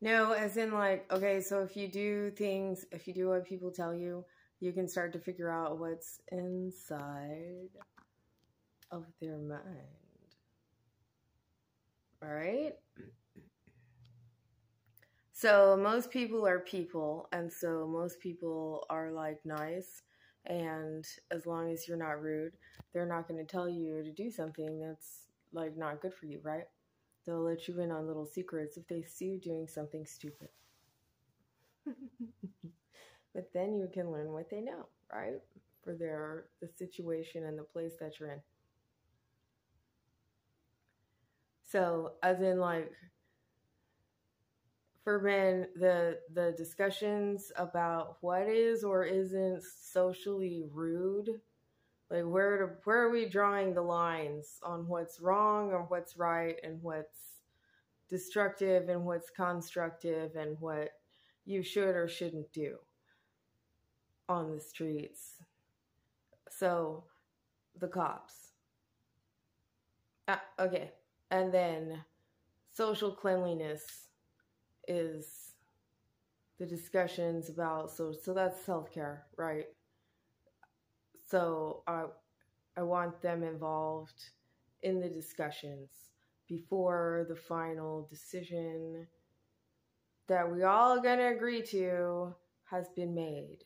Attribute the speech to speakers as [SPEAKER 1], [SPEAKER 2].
[SPEAKER 1] No, as in like, okay, so if you do things, if you do what people tell you, you can start to figure out what's inside of their mind. All right? So most people are people, and so most people are like nice, and as long as you're not rude, they're not going to tell you to do something that's like not good for you, right? They'll let you in on little secrets if they see you doing something stupid. but then you can learn what they know, right? For their the situation and the place that you're in. So, as in like for men, the the discussions about what is or isn't socially rude like where to, where are we drawing the lines on what's wrong or what's right and what's destructive and what's constructive and what you should or shouldn't do on the streets? So the cops. Ah, okay. And then social cleanliness is the discussions about so so that's self-care right so I, I want them involved in the discussions before the final decision that we all gonna agree to has been made.